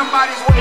somebody's way.